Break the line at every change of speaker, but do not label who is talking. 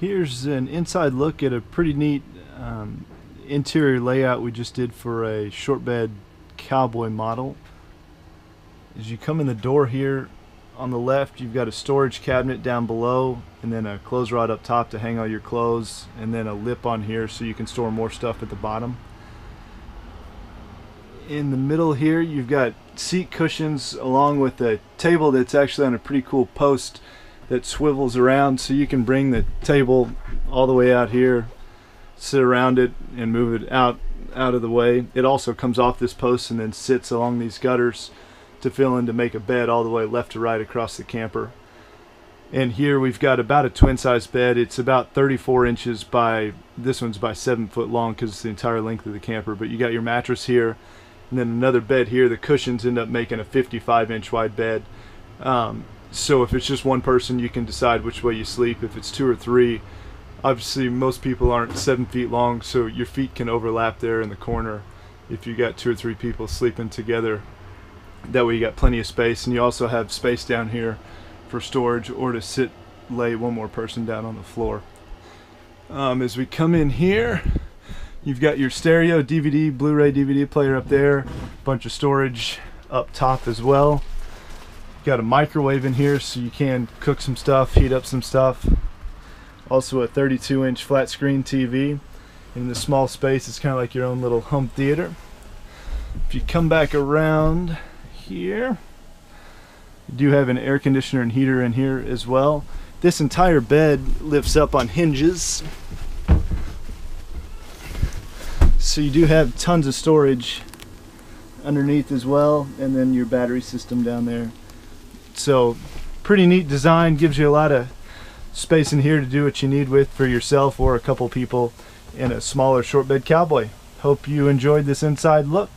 Here's an inside look at a pretty neat um, interior layout we just did for a short bed cowboy model. As you come in the door here on the left you've got a storage cabinet down below and then a clothes rod up top to hang all your clothes and then a lip on here so you can store more stuff at the bottom. In the middle here you've got seat cushions along with a table that's actually on a pretty cool post that swivels around so you can bring the table all the way out here sit around it and move it out out of the way. It also comes off this post and then sits along these gutters to fill in to make a bed all the way left to right across the camper. And here we've got about a twin size bed. It's about 34 inches by this one's by 7 foot long because it's the entire length of the camper but you got your mattress here and then another bed here. The cushions end up making a 55 inch wide bed. Um, so if it's just one person you can decide which way you sleep. If it's two or three obviously most people aren't seven feet long so your feet can overlap there in the corner. If you got two or three people sleeping together that way you got plenty of space. And you also have space down here for storage or to sit lay one more person down on the floor. Um, as we come in here you've got your stereo DVD Blu-ray DVD player up there bunch of storage up top as well Got a microwave in here so you can cook some stuff, heat up some stuff. Also a 32 inch flat screen TV. In this small space, it's kind of like your own little home theater. If you come back around here, you do have an air conditioner and heater in here as well. This entire bed lifts up on hinges. So you do have tons of storage underneath as well, and then your battery system down there. So pretty neat design, gives you a lot of space in here to do what you need with for yourself or a couple people in a smaller short bed cowboy. Hope you enjoyed this inside look.